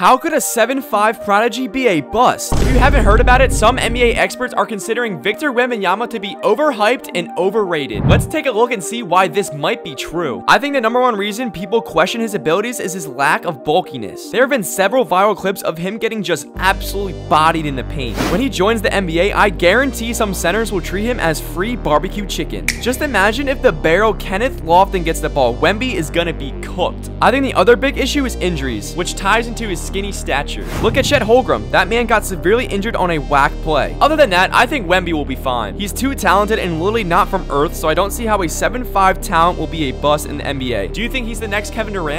How could a 7-5 prodigy be a bust? If you haven't heard about it, some NBA experts are considering Victor Wembanyama to be overhyped and overrated. Let's take a look and see why this might be true. I think the number one reason people question his abilities is his lack of bulkiness. There have been several viral clips of him getting just absolutely bodied in the paint. When he joins the NBA, I guarantee some centers will treat him as free barbecue chicken. Just imagine if the barrel Kenneth Lofton gets the ball. Wemby is gonna be cooked. I think the other big issue is injuries, which ties into his skinny stature. Look at Chet Holmgren. That man got severely injured on a whack play. Other than that, I think Wemby will be fine. He's too talented and literally not from Earth, so I don't see how a 7'5 talent will be a bust in the NBA. Do you think he's the next Kevin Durant?